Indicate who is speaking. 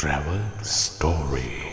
Speaker 1: travel story.